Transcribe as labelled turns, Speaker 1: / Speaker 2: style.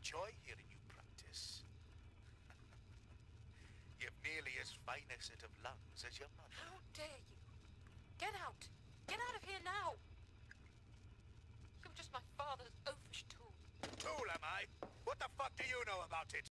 Speaker 1: enjoy hearing you practice. You've nearly as fine a set of lungs as your mother.
Speaker 2: How dare you! Get out! Get out of here now! You're just my father's oafish tool.
Speaker 1: Tool, am I? What the fuck do you know about it?